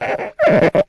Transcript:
Ha ha ha ha!